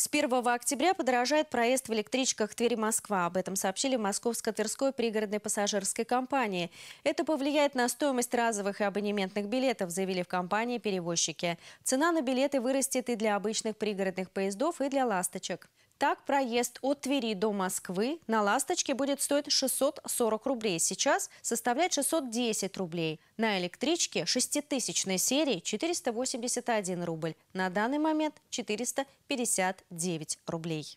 С 1 октября подорожает проезд в электричках Твери-Москва. Об этом сообщили в Московско-Тверской пригородной пассажирской компании. Это повлияет на стоимость разовых и абонементных билетов, заявили в компании перевозчики. Цена на билеты вырастет и для обычных пригородных поездов, и для «Ласточек». Так, проезд от Твери до Москвы на «Ласточке» будет стоить 640 рублей. Сейчас составляет 610 рублей. На электричке шеститысячной серии 481 рубль. На данный момент 459 рублей.